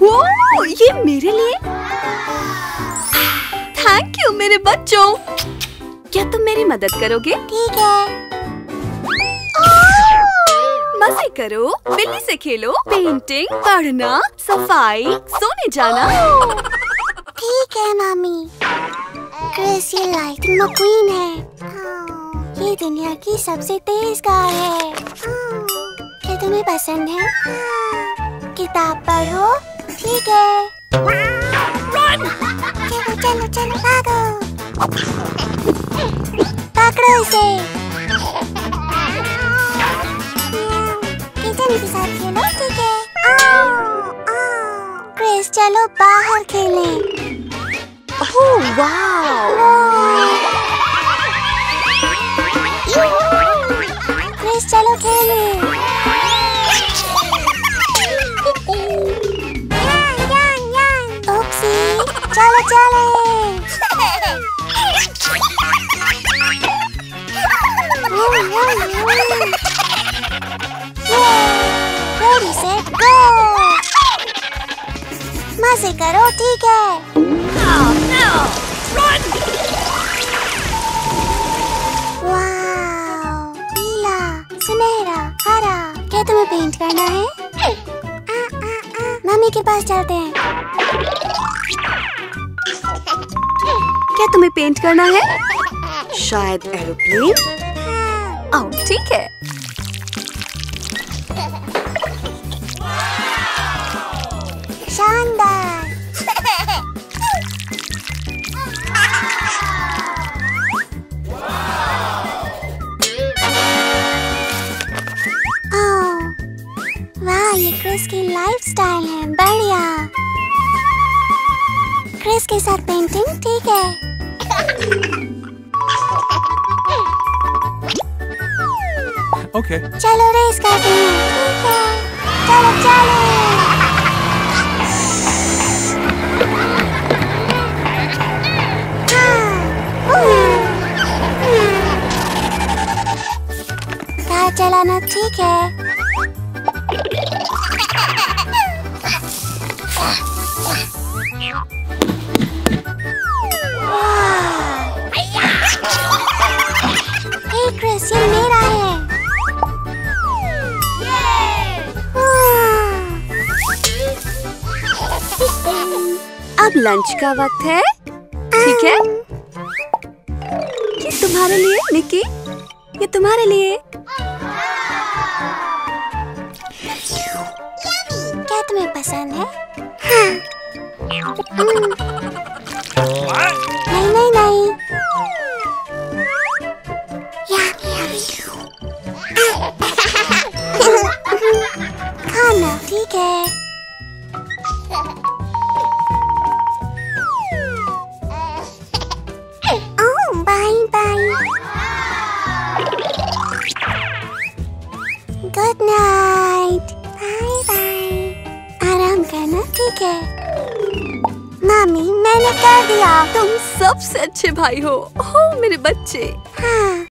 वो ये मेरे लिए? थैंक यू मेरे बच्चों। क्या तुम मेरी मदद करोगे? ठीक है। मज़े करो। बिल्ली से खेलो। पेंटिंग पढ़ना सफ़ाई सोने जाना। ठीक है मामी। क्रिस ये लाइटिंग मक्वीन है ये दुनिया की सबसे तेज कार है। तुम्हें पसंद है? किताब पढ़ो। ठीक है। चलो चलो चलो भागो। पकड़ो इसे। किचन के साथ खेलो ठीक है। क्रिस चलो बाहर खेलें। ओह वाह क्रिस चलो खेले। ओप्सी चलो चले go! मज़े करो ठीक है वाओ पीला सुनहरा हरा क्या तुम्हें पेंट करना है के पास चलते हैं। क्या तुम्हें पेंट करना है? शायद एरोप्लेन ओह ठीक है। शानदार। ओह, वाह ये क्रिस की लाइफस्टाइल है। क्रिस के साथ पेंटिंग ठीक है। Okay. चलो रेस करते हैं ठीक है। चलो चलो। चलाना ठीक है। अब लंच का वक्त है। ठीक है? ये तुम्हारे लिए निकी ये तुम्हारे लिए। क्या तुम्हें पसंद है? हाँ। नहीं नहीं नहीं। Yummy, yummy. Good night bye bye आराम करना ठीक है? मामी मैंने कर दिया। तुम सबसे अच्छे भाई हो। हो मेरे बच्चे। हाँ।